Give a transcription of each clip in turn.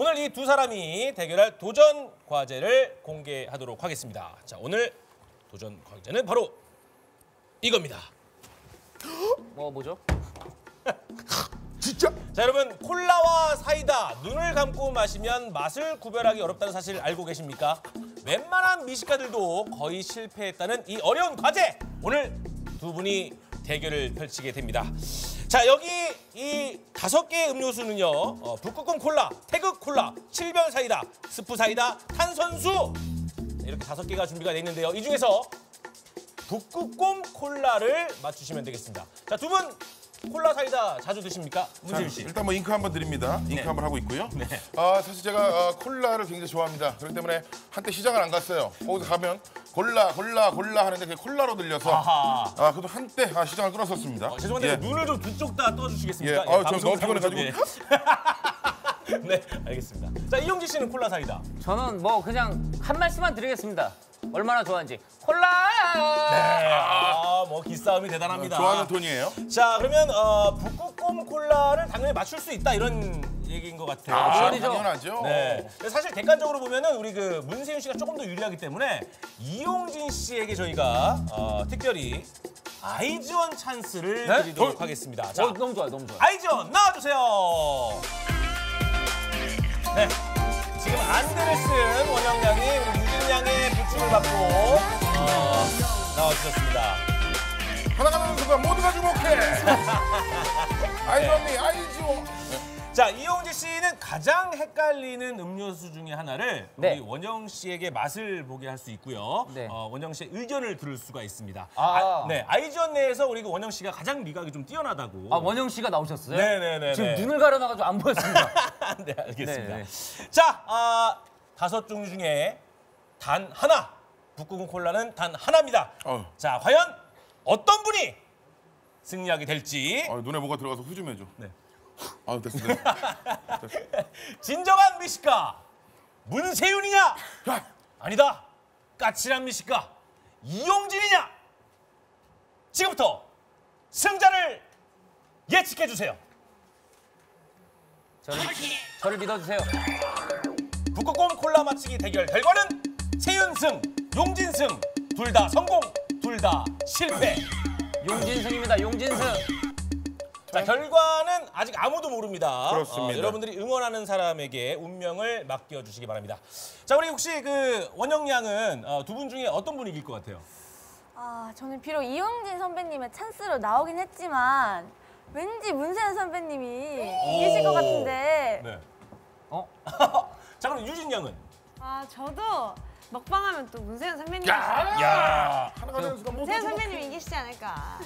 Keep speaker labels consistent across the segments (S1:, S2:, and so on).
S1: 오늘 이 두 사람이 대결할 도전 과제를 공개하도록 하겠습니다. 자, 오늘 도전 과제는 바로 이겁니다.
S2: 뭐 뭐죠?
S3: 진짜
S1: 자, 여러분 콜라와 사이다 눈을 감고 마시면 맛을 구별하기 어렵다는 사실 알고 계십니까? 웬만한 미식가들도 거의 실패했다는 이 어려운 과제 오늘 두 분이 대결을 펼치게 됩니다. 자 여기 이 다섯 개의 음료수는요 어, 북극곰 콜라, 태극 콜라, 칠별 사이다, 스프 사이다, 탄산수 이렇게 다섯 개가 준비가 돼 있는데요. 이 중에서 북극곰 콜라를 맞추시면 되겠습니다. 자 두 분 콜라 사이다 자주 드십니까?
S3: 자,
S1: 문세윤 씨.
S3: 일단 뭐 윙크 한번 드립니다. 윙크
S1: 네.
S3: 한번 하고 있고요.
S1: 네.
S3: 아 사실 제가 아, 콜라를 굉장히 좋아합니다. 그렇기 때문에 한때 시장을 안 갔어요. 거기서 가면 골라 골라 골라 하는데 그게 콜라로 들려서
S1: 아하.
S3: 아 그래도 한때 아, 시장을 끊었었습니다.
S1: 어, 죄송한데
S3: 예.
S1: 눈을 좀 두 쪽 다 떠주시겠습니까?
S3: 예, 아유, 저
S1: 방송
S3: 너무 피곤해가지고.
S1: 예. 네, 알겠습니다. 자, 이용진 씨는 콜라 사이다.
S2: 저는 뭐 그냥 한 말씀만 드리겠습니다. 얼마나 좋아하는지 콜라.
S1: 아, 뭐 기싸움이 대단합니다.
S3: 좋아하는 톤이에요.
S1: 자, 그러면 어, 북극곰 콜라를 당연히 맞출 수 있다 이런 얘기인 것 같아요.
S3: 아,
S1: 그렇죠?
S2: 아니죠.
S3: 당연하죠.
S1: 네. 근데 사실 객관적으로 보면은 우리 그 문세윤 씨가 조금 더 유리하기 때문에 이용진 씨에게 저희가 어, 특별히 아이즈원 찬스를
S2: 네?
S1: 드리도록
S3: 어?
S1: 하겠습니다. 자,
S2: 어, 너무 좋아요, 너무 좋아요.
S1: 아이즈원 나와주세요. 네. 지금 안대를 쓴 원영양이 우리 양의 부축을 받고 어, 나와주셨습니다.
S3: 하나 가는 순간 모두가 주목해. 아이즈
S1: 네.
S3: 언니 아이즈
S1: 자 이용지 씨는 가장 헷갈리는 음료수 중에 하나를
S2: 네.
S1: 우리 원영 씨에게 맛을 보게 할 수 있고요.
S2: 네.
S1: 어, 원영 씨의 의견을 들을 수가 있습니다.
S2: 아.
S1: 네 아이즈원 내에서 우리 그 원영 씨가 가장 미각이 좀 뛰어나다고.
S2: 아 원영 씨가 나오셨어요?
S1: 네 네 네.
S2: 지금 눈을 가려놔 가지고 안 보였습니다.
S1: 네, 알겠습니다.
S2: 네,
S1: 자, 아, 다섯 종류 중에 단 하나. 북극은 콜라는 단 하나입니다.
S3: 어.
S1: 자, 과연 어떤 분이 승리하게 될지
S3: 아, 눈에 뭐가 들어가서 후좀 해줘.
S1: 네.
S3: 아 됐어. 됐어.
S1: 진정한 미식가 문세윤이냐?
S3: 야,
S1: 아니다. 까칠한 미식가 이용진이냐? 지금부터 승자를 예측해 주세요.
S2: 저를, 저를 믿어주세요.
S1: 북극곰 콜라 맞히기 대결 결과는 세윤승, 용진승 둘 다 성공, 둘 다 실패.
S2: 용진승입니다, 용진승.
S1: 자 결과는 아직 아무도 모릅니다.
S3: 그렇습니다.
S1: 어, 여러분들이 응원하는 사람에게 운명을 맡겨 주시기 바랍니다. 자 우리 혹시 그 원영 양은 어, 두 분 중에 어떤 분이 이길 것 같아요?
S4: 아, 저는 비록 이용진 선배님의 찬스로 나오긴 했지만 왠지 문세현 선배님이 이기실 것 같은데
S1: 네.
S2: 어?
S1: 자 그럼 유진 양은?
S5: 아 저도 먹방하면 또 문세현 선배님
S1: 야.
S3: 하나 가는 순간 모두가
S5: 문세현
S3: 주목해.
S5: 선배님이 이기시지 않을까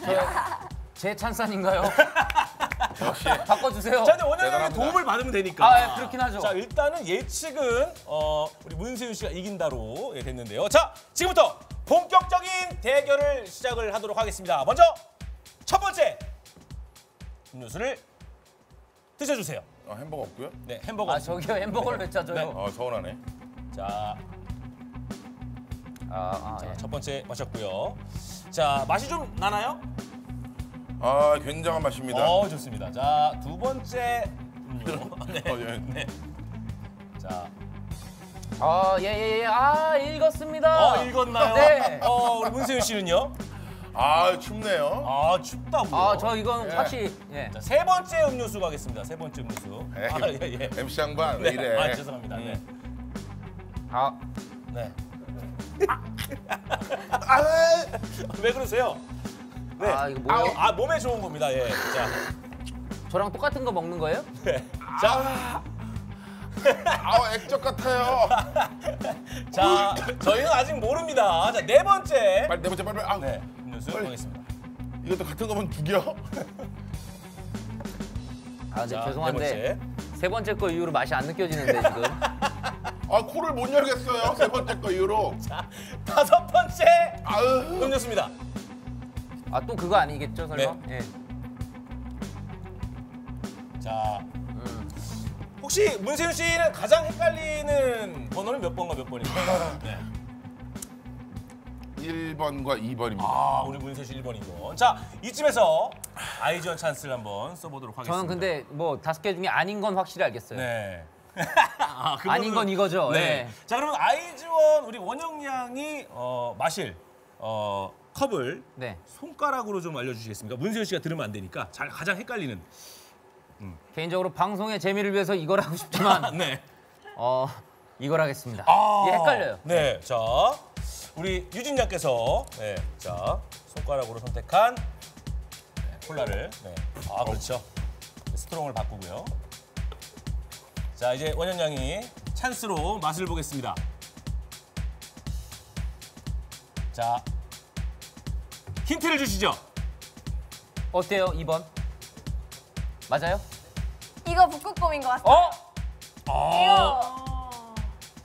S2: 제 찬스 아닌가요? 바꿔주세요.
S1: 자 근데
S3: 대단합니다.
S1: 도움을 받으면 되니까.
S2: 아, 예, 그렇긴 하죠.
S1: 자 일단은 예측은 어, 우리 문세윤 씨가 이긴다로 예, 됐는데요. 자 지금부터 본격적인 대결을 시작을 하도록 하겠습니다. 먼저 첫 번째 음료수를 드셔주세요.
S3: 아, 햄버거 없고요.
S1: 네 햄버거.
S2: 아 저기요 햄버거를 왜 짜줘요?
S1: 네.
S3: 아 서운하네.
S1: 자,
S2: 아, 아,
S1: 자,
S2: 예.
S1: 첫 번째 마셨고요. 자 맛이 좀 나나요?
S3: 아 굉장한 맛입니다.
S1: 어 좋습니다. 자 두 번째 음료. 네.
S3: 어, 예.
S1: 네. 자,
S2: 아, 예, 예, 예. 아, 읽었습니다.
S1: 어 읽었나요?
S2: 네.
S1: 어 우리 문세윤 씨는요?
S3: 아 춥네요.
S1: 아 춥다고요.
S2: 아, 저 이건
S3: 예.
S2: 확실히, 예.
S1: 자, 세 번째 음료수 가겠습니다. 세 번째 음료수.
S3: 에이,
S1: 아, 예, 예.
S3: MC 양반 왜
S1: 네.
S3: 이래?
S1: 아, 죄송합니다. 네.
S2: 아,
S1: 네. 왜 그러세요? 네.
S2: 아, 이거 뭐예요?
S1: 아, 몸에 좋은 겁니다. 예. 자,
S2: 저랑 똑같은 거 먹는 거예요?
S1: 네. 자,
S3: 아 액젓 같아요.
S1: 자, 저희는 아직 모릅니다. 자, 네 번째.
S3: 빨리 네 번째 빨리 빨리. 아,
S1: 네, 음료수
S3: 빨리.
S1: 가겠습니다.
S3: 이것도 같은 거면 죽여.
S2: 아, 근데
S1: 자, 네
S2: 죄송한데
S1: 번째.
S2: 세 번째 거 이후로 맛이 안 느껴지는데 지금.
S3: 아 코를 못 열겠어요. 세 번째 거 이후로.
S1: 자, 다섯 번째
S3: 아으.
S1: 음료수입니다.
S2: 아, 또 그거 아니겠죠, 설마?
S1: 네.
S2: 예.
S1: 자,
S2: 음.
S1: 혹시 문세윤 씨는 가장 헷갈리는 번호는 몇 번과 몇 번입니까? 네.
S3: 1번과 2번입니다.
S1: 아, 우리 문세윤 씨 1번, 2번. 자, 이쯤에서 아이즈원 찬스를 한번 써보도록 하겠습니다.
S2: 저는 근데 뭐 다섯 개 중에 아닌 건 확실히 알겠어요.
S1: 네. 아, 그
S2: 아닌 건 이거죠.
S1: 네.
S2: 네.
S1: 자 그러면 아이즈원 우리 원영 양이 어, 마실 어, 컵을
S2: 네.
S1: 손가락으로 좀 알려주시겠습니까? 문세윤 씨가 들으면 안 되니까 잘 가장 헷갈리는.
S2: 개인적으로 방송의 재미를 위해서 이걸 하고 싶지만
S1: 네.
S2: 어 이걸 하겠습니다.
S1: 아,
S2: 이게 헷갈려요.
S1: 네, 자 우리 유진 양께서 네, 자 손가락으로 선택한 네, 콜라를. 네. 아 그렇죠. 스트롱을 바꾸고요. 자 이제 원현 양이 찬스로 맛을 보겠습니다. 자 힌트를 주시죠.
S2: 어때요? 2번. 맞아요?
S4: 이거 북극곰인 것 같아요.
S2: 어?
S4: 이거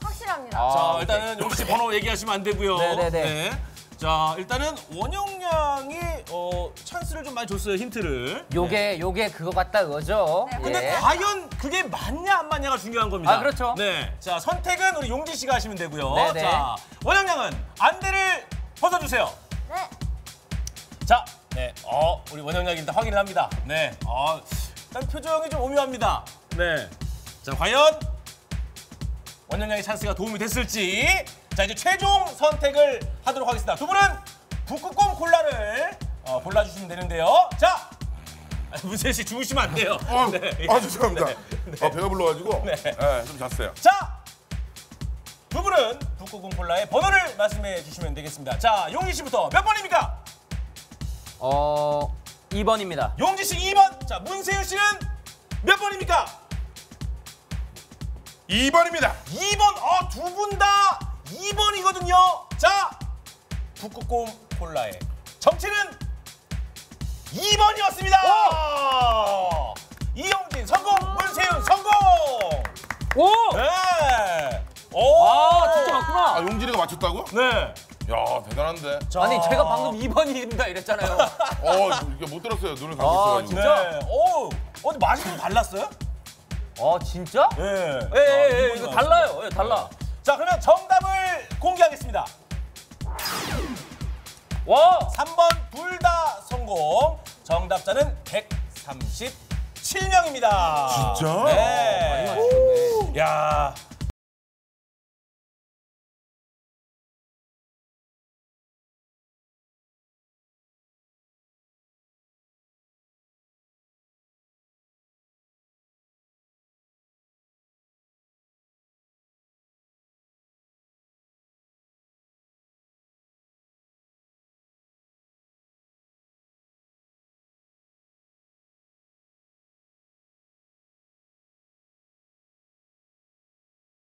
S4: 확실합니다.
S2: 아,
S1: 자. 일단은 용기 씨 번호 얘기하시면 안 되고요.
S2: 네네네.
S1: 네. 자 일단은 원영 양이 어, 찬스를 좀 많이 줬어요 힌트를.
S2: 요게 요게 그거 같다 그거죠.
S4: 네,
S1: 근데
S2: 예.
S1: 과연 그게 맞냐 안 맞냐가 중요한 겁니다.
S2: 아, 그렇죠.
S1: 네. 자, 선택은 우리 용진 씨가 하시면 되고요.
S2: 네 네.
S1: 자, 원영 양은 안대를 벗어 주세요.
S4: 네.
S1: 자, 네. 어, 우리 원영 양입니다. 확인을 합니다. 네. 어, 일단 표정이 좀 오묘합니다. 네. 자, 과연 원영 양의 찬스가 도움이 됐을지. 자, 이제 최종 선택을 하도록 하겠습니다. 두 분은 북극곰 콜라를 어, 골라 주시면 되는데요. 자, 아, 문세 씨 주무시면 안 돼요.
S3: 어,
S1: 네.
S3: 아 죄송합니다.
S1: 네.
S3: 아, 배가 불러가지고
S1: 네.
S3: 네, 좀 잤어요.
S1: 자, 두 분은 북극곰 콜라의 번호를 말씀해 주시면 되겠습니다. 자, 용지 씨부터 몇 번입니까?
S2: 어 2번입니다.
S1: 용지 씨 2번. 자, 문세윤 씨는 몇 번입니까?
S3: 2번입니다.
S1: 2번. 어, 두 분 다 2번이거든요. 자, 북극곰 콜라의 정체는 2번이었습니다. 이영진 성공, 문세윤 성공.
S2: 오!
S1: 네. 오.
S2: 아 진짜 맞구나.
S3: 아 용진이가 맞췄다고?
S1: 네.
S3: 야 대단한데.
S1: 자.
S2: 아니 제가 방금 2번입니다 이랬잖아요.
S3: 어 이게 못 들었어요. 눈을 감고
S2: 아,
S3: 있어가지고.
S2: 진짜?
S1: 네. 오, 어디 맛이 좀 달랐어요?
S2: 어 진짜?
S1: 예.
S2: 예, 예, 예, 이거 달라요. 예, 달라.
S1: 자, 그러면 정답을 공개하겠습니다.
S2: 와!
S1: 3번 둘 다 성공. 정답자는 137명입니다.
S3: 진짜?
S1: 네.
S2: 맞추셨네.
S1: 야,